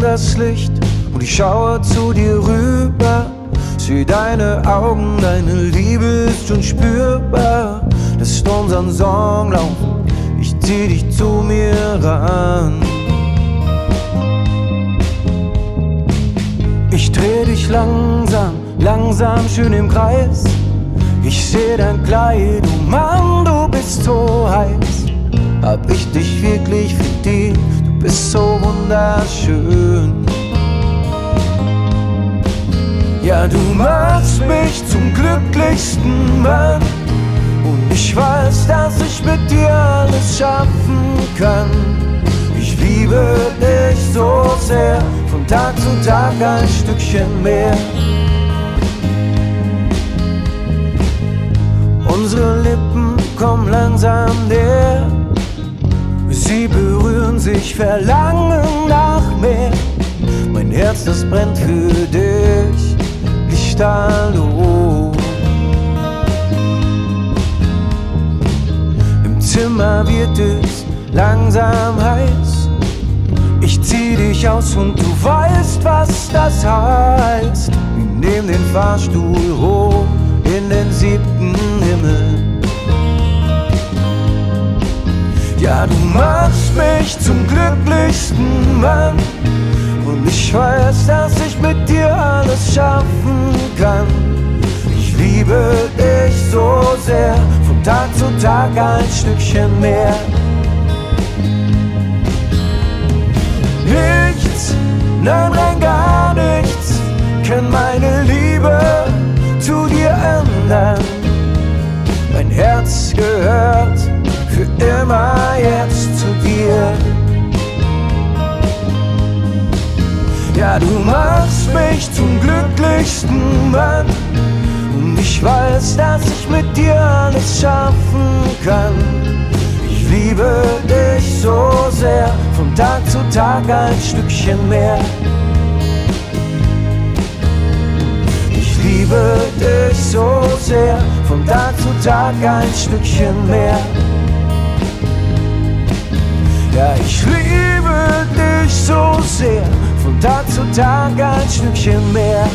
das Licht und ich schaue zu dir rüber. Sieh deine Augen, deine Liebe ist schon spürbar. Lass unseren Song laufen, ich zieh dich zu mir ran. Ich dreh dich langsam, langsam schön im Kreis. Ich seh dein Kleid, oh Mann, du bist so heiß. Hab ich dich wirklich verdient, bist so wunderschön. Ja, du machst mich zum glücklichsten Mann. Und ich weiß, dass ich mit dir alles schaffen kann. Ich liebe dich so sehr, von Tag zu Tag ein Stückchen mehr. Unsere Lippen kommen langsam näher. Sie berühren sich, verlangen nach mehr. Mein Herz, das brennt für dich, lichterloh. Im Zimmer wird es langsam heiß. Ich zieh dich aus und du weißt, was das heißt. Wir nehmen den Fahrstuhl hoch in den siebten Himmel. Ja, du machst mich zum glücklichsten Mann. Und ich weiß, dass ich mit dir alles schaffen kann. Ich liebe dich so sehr, von Tag zu Tag ein Stückchen mehr. Nichts, nein, rein gar nichts, kann meine Liebe zu dir ändern. Mein Herz gehört für immer Ja, du machst mich zum glücklichsten Mann. Und ich weiß, dass ich mit dir alles schaffen kann. Ich liebe dich so sehr, von Tag zu Tag ein Stückchen mehr. Ich liebe dich so sehr, von Tag zu Tag ein Stückchen mehr. Ja, ich liebe dich so sehr, Tag zu Tag ein Stückchen mehr.